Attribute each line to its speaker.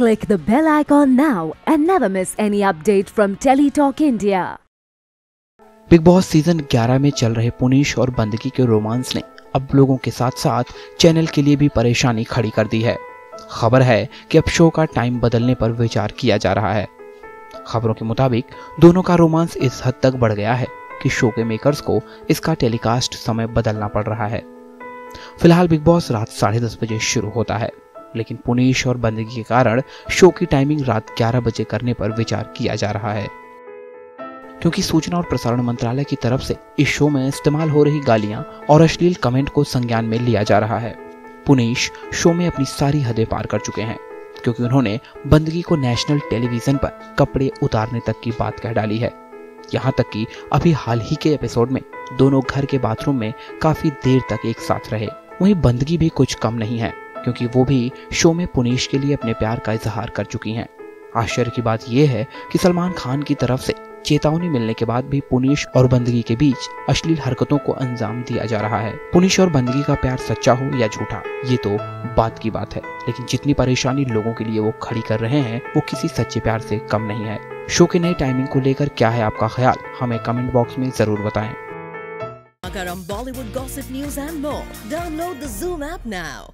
Speaker 1: Click the bell icon now and never miss any update from TeleTalk India.
Speaker 2: Bigg Boss season 11 में चल रहे पुनीश और बंदगी के रोमांस ने अब लोगों के साथ साथ चैनल के लिए भी परेशानी खड़ी कर दी है। खबर है कि अब शो का टाइम बदलने पर विचार किया जा रहा है। खबरों के मुताबिक दोनों का रोमांस इस हद तक बढ़ गया है कि शो के मेकर्स को इसका टेलीकास्ट समय बदलना पड़ रहा है। फ़िलहाल बिग बॉस रात साढ़े दस बजे शुरू होता है। लेकिन पुनीश और बंदगी के कारण शो की टाइमिंग रात 11 बजे करने पर विचार किया जा रहा है। क्योंकि सूचना और प्रसारण मंत्रालय की तरफ़ से इस शो में इस्तेमाल हो रही गालियाँ और अश्लील कमेंट को संज्ञान में लिया जा रहा है। पुनीश शो में अपनी सारी हदें पार कर चुके हैं, क्योंकि उन्होंने बंदगी को नेशनल टेलीविज़न पर कपड़े उतारने तक की बात कह डाली है। यहाँ तक कि अभी हाल ही के एपिसोड में दोनों घर के बाथरूम में काफ़ी देर तक एक साथ रहे, वहीं बंदगी भी कुछ कम नहीं है। क्योंकि वो भी शो में पुनीश के लिए अपने प्यार का इजहार कर चुकी हैं। आश्चर्य की बात यह है कि सलमान खान की तरफ़ से चेतावनी मिलने के बाद भी पुनीश और बंदगी के बीच अश्लील हरकतों को अंजाम दिया जा रहा है। पुनीश और बंदगी का प्यार सच्चा हो या झूठा, ये तो बात की बात है। लेकिन जितनी परेशानी लोगों के लिए वो खड़ी कर रहे हैं, वो किसी सच्चे प्यार से कम नहीं है। शो की नई टाइमिंग को लेकर क्या है आपका ख्याल? हमें कमेंट बॉक्स में ज़रूर बताएँ।
Speaker 3: Agaram Bollywood gossip news and more. Download the Zoom app now.